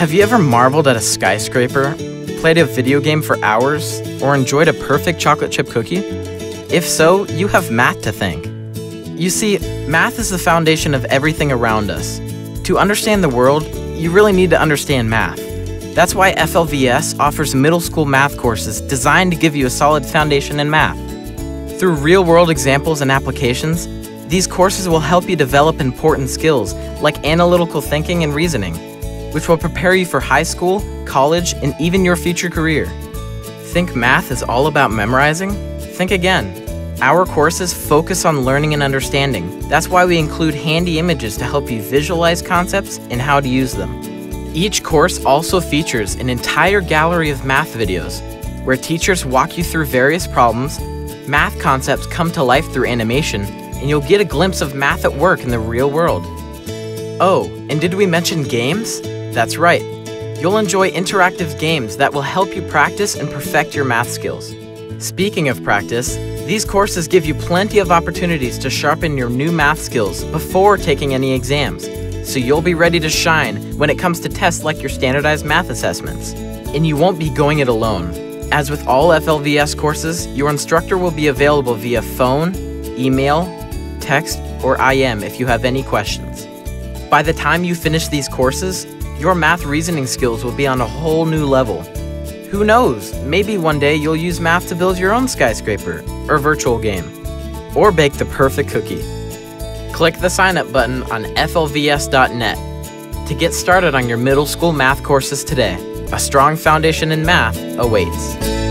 Have you ever marveled at a skyscraper, played a video game for hours, or enjoyed a perfect chocolate chip cookie? If so, you have math to thank. You see, math is the foundation of everything around us. To understand the world, you really need to understand math. That's why FLVS offers middle school math courses designed to give you a solid foundation in math. Through real world examples and applications, these courses will help you develop important skills like analytical thinking and reasoning, which will prepare you for high school, college, and even your future career. Think math is all about memorizing? Think again. Our courses focus on learning and understanding. That's why we include handy images to help you visualize concepts and how to use them. Each course also features an entire gallery of math videos where teachers walk you through various problems, math concepts come to life through animation, and you'll get a glimpse of math at work in the real world. Oh, and did we mention games? That's right. You'll enjoy interactive games that will help you practice and perfect your math skills. Speaking of practice, these courses give you plenty of opportunities to sharpen your new math skills before taking any exams, so you'll be ready to shine when it comes to tests like your standardized math assessments. And you won't be going it alone. As with all FLVS courses, your instructor will be available via phone, email, text, or IM if you have any questions. By the time you finish these courses, your math reasoning skills will be on a whole new level. Who knows, maybe one day you'll use math to build your own skyscraper or virtual game, or bake the perfect cookie. Click the sign up button on flvs.net to get started on your middle school math courses today. A strong foundation in math awaits.